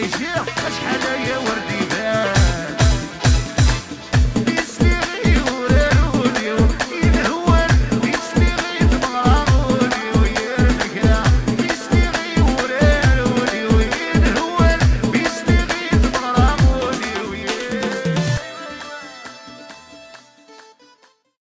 RG